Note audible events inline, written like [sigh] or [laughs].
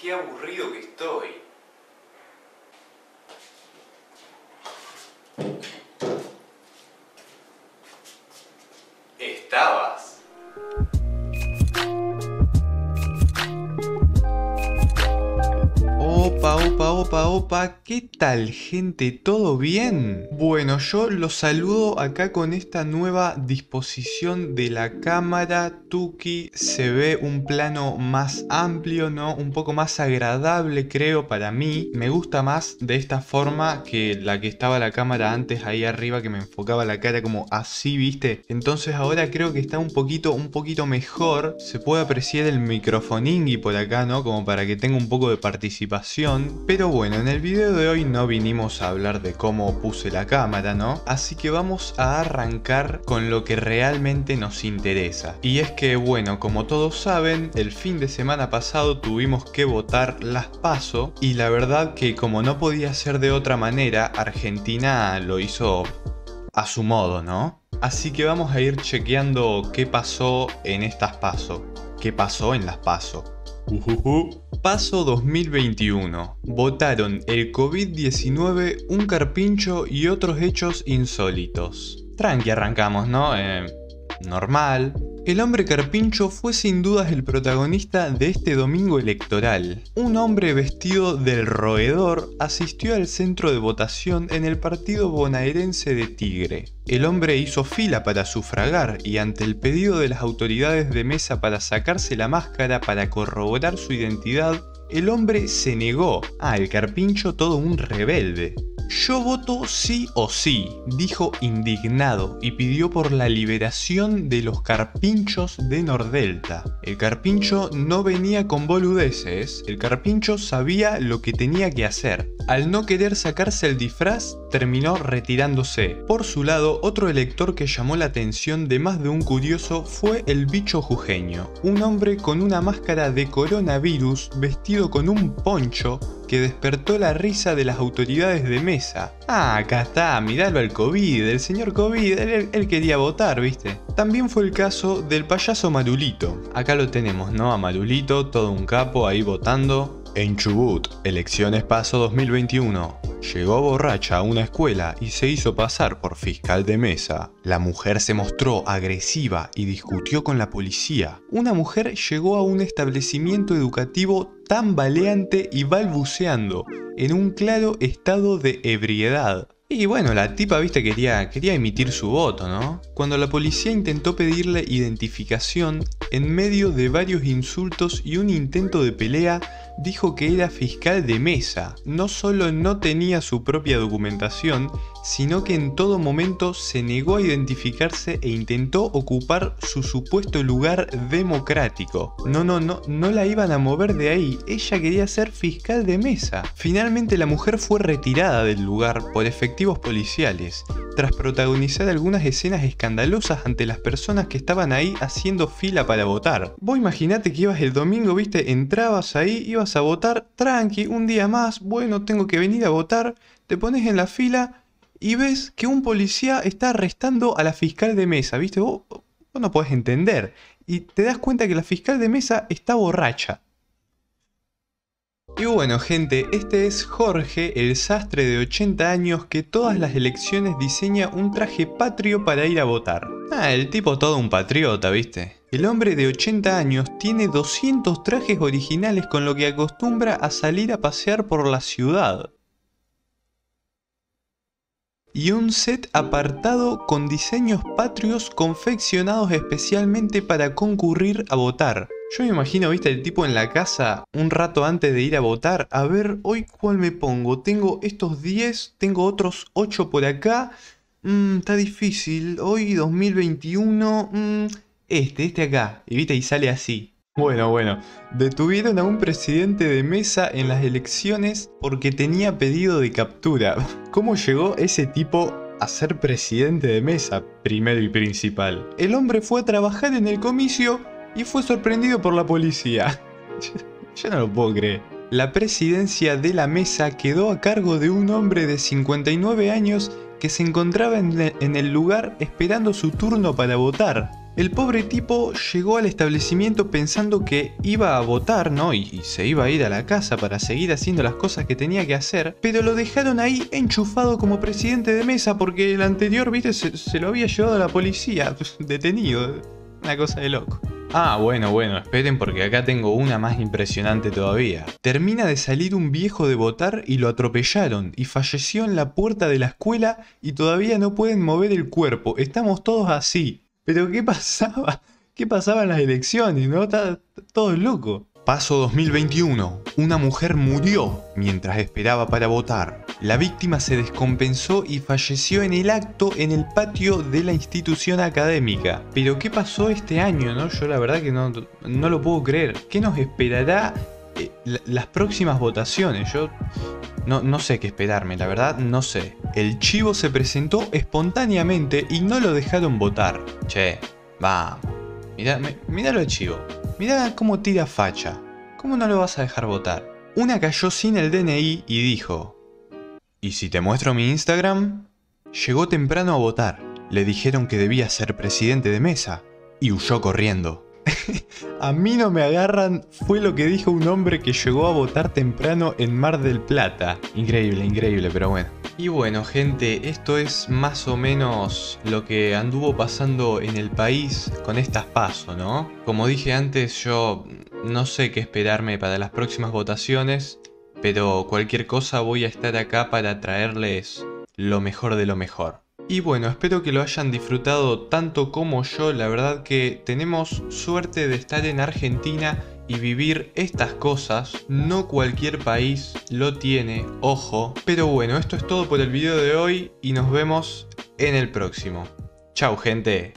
qué aburrido que estoy. Opa, opa, ¿qué tal gente? ¿Todo bien? Bueno, yo los saludo acá con esta nueva disposición de la cámara Tuki. Se ve un plano más amplio, ¿no? Un poco más agradable creo para mí. Me gusta más de esta forma que la que estaba la cámara antes ahí arriba que me enfocaba la cara como así, ¿viste? Entonces ahora creo que está un poquito, un poquito mejor. Se puede apreciar el microfoningui por acá, ¿no? Como para que tenga un poco de participación pero bueno, en el video de hoy no vinimos a hablar de cómo puse la cámara, ¿no? Así que vamos a arrancar con lo que realmente nos interesa. Y es que, bueno, como todos saben, el fin de semana pasado tuvimos que votar las PASO y la verdad que como no podía ser de otra manera, Argentina lo hizo a su modo, ¿no? Así que vamos a ir chequeando qué pasó en estas PASO. ¿Qué pasó en las PASO? Paso 2021. Votaron el COVID-19, un carpincho y otros hechos insólitos. Tranqui arrancamos, ¿no? Eh, normal. El hombre carpincho fue sin dudas el protagonista de este domingo electoral. Un hombre vestido del roedor asistió al centro de votación en el partido bonaerense de Tigre. El hombre hizo fila para sufragar y ante el pedido de las autoridades de mesa para sacarse la máscara para corroborar su identidad, el hombre se negó. Ah, el carpincho todo un rebelde. Yo voto sí o sí, dijo indignado y pidió por la liberación de los carpinchos de Nordelta. El carpincho no venía con boludeces, el carpincho sabía lo que tenía que hacer. Al no querer sacarse el disfraz, terminó retirándose. Por su lado, otro elector que llamó la atención de más de un curioso fue el bicho jujeño, un hombre con una máscara de coronavirus vestido con un poncho que despertó la risa de las autoridades de mesa. Ah, acá está, miralo al COVID, el señor COVID, él, quería votar, ¿viste? También fue el caso del payaso Marulito. Acá lo tenemos, ¿no? A Marulito, todo un capo ahí votando. En Chubut, elecciones paso 2021. Llegó borracha a una escuela y se hizo pasar por fiscal de mesa. La mujer se mostró agresiva y discutió con la policía. Una mujer llegó a un establecimiento educativo tambaleante y balbuceando, en un claro estado de ebriedad. Y bueno, la tipa, viste, quería, quería emitir su voto, ¿no? Cuando la policía intentó pedirle identificación, en medio de varios insultos y un intento de pelea, dijo que era fiscal de mesa. No solo no tenía su propia documentación, sino que en todo momento se negó a identificarse e intentó ocupar su supuesto lugar democrático. No, no, no, no la iban a mover de ahí, ella quería ser fiscal de mesa. Finalmente la mujer fue retirada del lugar por efectivos policiales, tras protagonizar algunas escenas escandalosas ante las personas que estaban ahí haciendo fila para votar. Vos imaginate que ibas el domingo, viste, entrabas ahí, ibas a votar, tranqui, un día más, bueno, tengo que venir a votar, te pones en la fila y ves que un policía está arrestando a la fiscal de mesa, ¿viste? Vos, no podés entender. Y te das cuenta que la fiscal de mesa está borracha. Y bueno gente, este es Jorge, el sastre de 80 años que todas las elecciones diseña un traje patrio para ir a votar. Ah, el tipo todo un patriota, ¿viste? El hombre de 80 años tiene 200 trajes originales con lo que acostumbra a salir a pasear por la ciudad y un set apartado con diseños patrios confeccionados especialmente para concurrir a votar. Yo me imagino, viste, el tipo en la casa un rato antes de ir a votar, a ver, hoy cuál me pongo, tengo estos 10, tengo otros 8 por acá, mmm, está difícil, hoy 2021, mmm, este, este acá, y viste, y sale así. Bueno, bueno, detuvieron a un presidente de mesa en las elecciones porque tenía pedido de captura. [laughs] ¿Cómo llegó ese tipo a ser presidente de mesa, primero y principal? El hombre fue a trabajar en el comicio y fue sorprendido por la policía. [laughs] Yo no lo puedo creer. La presidencia de la mesa quedó a cargo de un hombre de 59 años que se encontraba en el lugar esperando su turno para votar. El pobre tipo llegó al establecimiento pensando que iba a votar, ¿no? Y, se iba a ir a la casa para seguir haciendo las cosas que tenía que hacer, pero lo dejaron ahí enchufado como presidente de mesa porque el anterior, viste, se, se lo había llevado a la policía, [laughs] detenido. Una cosa de loco. Ah, bueno, bueno, esperen porque acá tengo una más impresionante todavía. Termina de salir un viejo de votar y lo atropellaron y falleció en la puerta de la escuela y todavía no pueden mover el cuerpo. Estamos todos así. Pero ¿qué pasaba? [laughs] ¿Qué pasaba en las elecciones? ¿No? Está todo loco. Paso 2021. Una mujer murió mientras esperaba para votar. La víctima se descompensó y falleció en el acto en el patio de la institución académica. Pero ¿qué pasó este año? No? Yo la verdad que no, no lo puedo creer. ¿Qué nos esperará eh, las próximas votaciones? Yo no, no sé qué esperarme, la verdad no sé. El chivo se presentó espontáneamente y no lo dejaron votar. Che, vamos. Mirá, al chivo. Mirá cómo tira facha. ¿Cómo no lo vas a dejar votar? Una cayó sin el DNI y dijo... ¿Y si te muestro mi Instagram? Llegó temprano a votar. Le dijeron que debía ser presidente de mesa. Y huyó corriendo. [laughs] a mí no me agarran fue lo que dijo un hombre que llegó a votar temprano en Mar del Plata. Increíble, increíble, pero bueno. Y bueno gente, esto es más o menos lo que anduvo pasando en el país con estas pasos, ¿no? Como dije antes, yo no sé qué esperarme para las próximas votaciones, pero cualquier cosa voy a estar acá para traerles lo mejor de lo mejor. Y bueno, espero que lo hayan disfrutado tanto como yo, la verdad que tenemos suerte de estar en Argentina y vivir estas cosas, no cualquier país lo tiene, ojo. Pero bueno, esto es todo por el video de hoy y nos vemos en el próximo. Chao gente.